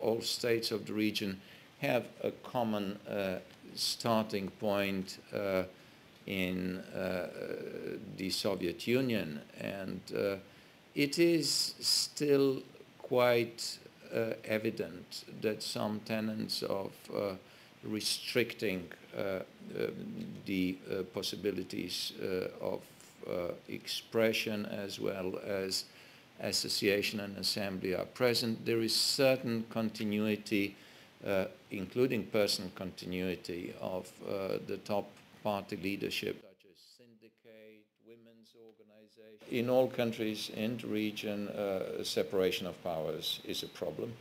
all states of the region have a common uh, starting point uh, in uh, the Soviet Union. And uh, it is still quite uh, evident that some tenets of restricting the possibilities of expression as well as association and assembly are present. There is certain continuity, uh, including personal continuity, of uh, the top party leadership, such as syndicate, women's organization. In all countries in the region, uh, separation of powers is a problem.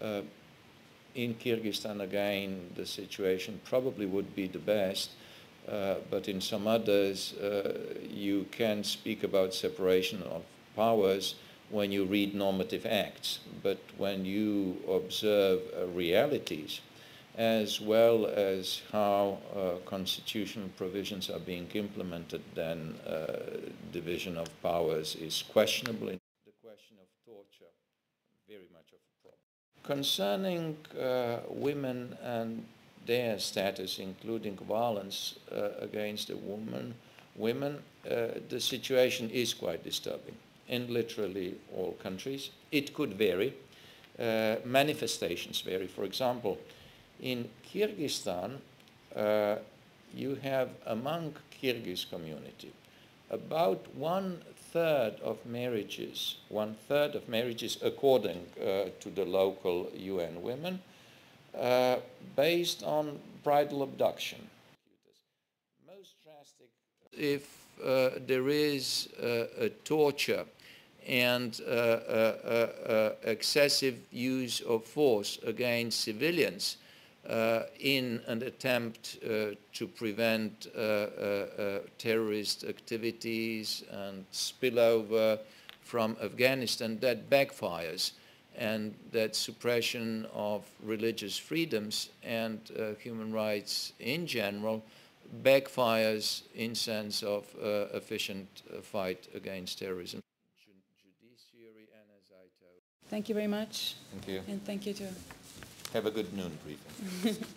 Uh, in Kyrgyzstan, again, the situation probably would be the best. Uh, but in some others, uh, you can speak about separation of powers when you read normative acts, but when you observe uh, realities, as well as how uh, constitutional provisions are being implemented, then uh, division of powers is questionable. The question of torture, very much of a problem. Concerning uh, women and their status, including violence uh, against a woman, women, uh, the situation is quite disturbing in literally all countries. It could vary. Uh, manifestations vary. For example, in Kyrgyzstan, uh, you have among Kyrgyz community about one third of marriages, one third of marriages according uh, to the local UN women, uh, based on bridal abduction. Most drastic if uh, there is a torture and uh, uh, uh, excessive use of force against civilians in an attempt to prevent terrorist activities and spillover from Afghanistan that backfires and that suppression of religious freedoms and uh, human rights in general backfires in sense of uh, efficient uh, fight against terrorism. Thank you very much. Thank you. And thank you too. Have a good noon briefing.